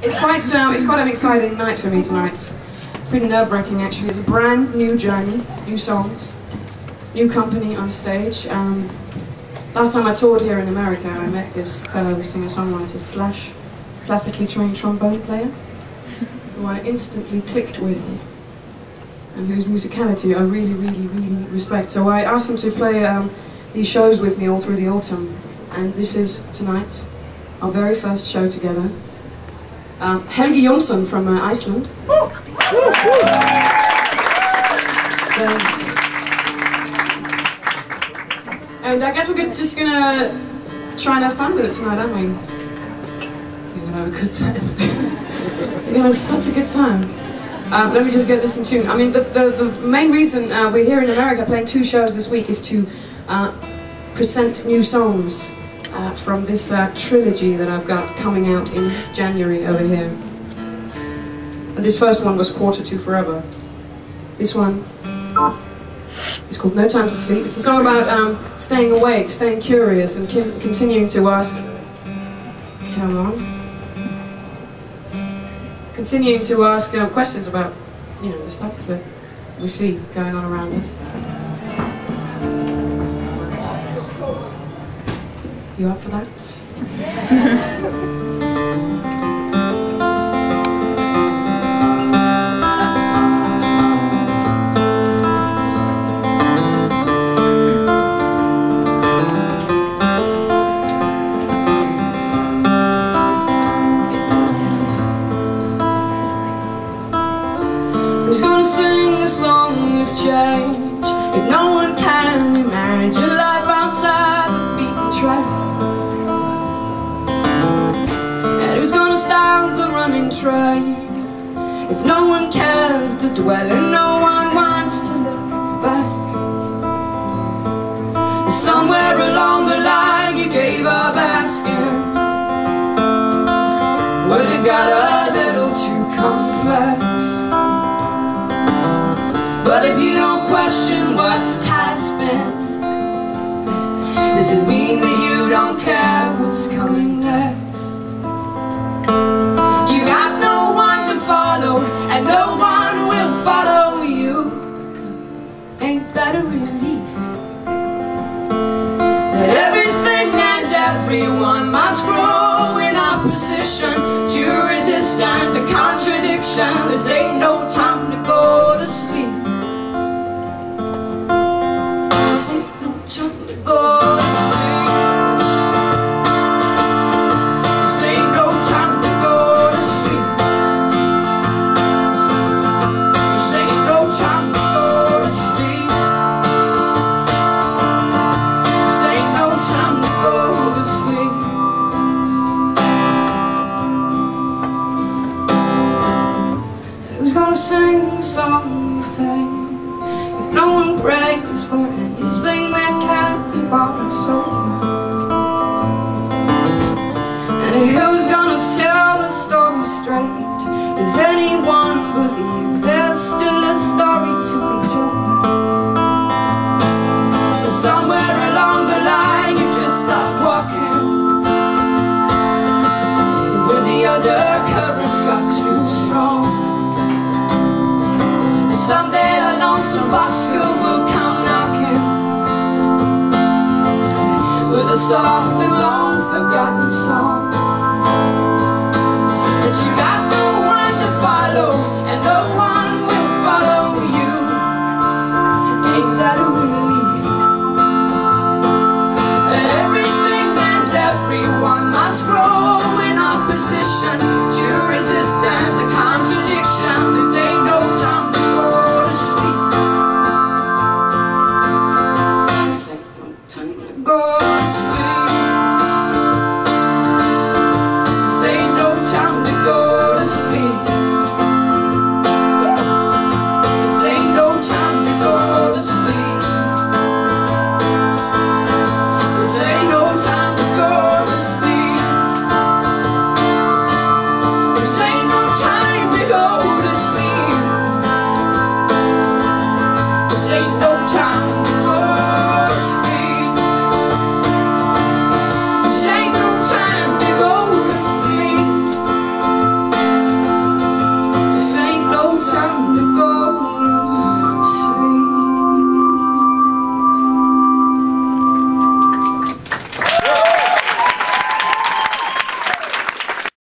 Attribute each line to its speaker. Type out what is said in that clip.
Speaker 1: It's quite, um, it's quite an exciting night for me tonight. Pretty nerve-wracking, actually. It's a brand new journey, new songs, new company on stage. Um, last time I toured here in America, I met this fellow singer-songwriter slash classically trained trombone player, who I instantly clicked with, and whose musicality I really, really, really respect. So I asked him to play um, these shows with me all through the autumn, and this is tonight, our very first show together. Um, Helgi Jonsson from uh, Iceland. And I guess we're gonna, just gonna try and have fun with it tonight, aren't we? We're gonna have a good time. we're gonna have such a good time. Um, let me just get this in tune. I mean, the, the, the main reason uh, we're here in America playing two shows this week is to uh, present new songs uh, from this uh, trilogy that I've got coming out in January over here. And this first one was Quarter to Forever. This one is called No Time to Sleep. It's a song about um, staying awake, staying curious, and continuing to ask, come on, continuing to ask uh, questions about, you know, the stuff that we see going on around us. You up for that? Who's gonna sing the songs of change If no one can imagine life outside the beaten track train If no one cares to dwell and no one wants to look back Somewhere along the line you gave up asking Would it got a little too complex. But if you don't question what has been Does it mean a relief? That everything and everyone must grow in opposition To resistance, a contradiction sing a song of faith If no one prays for anything that can't be bought so And long forgotten song. That you got no one to follow And no one will follow you. Ain't that a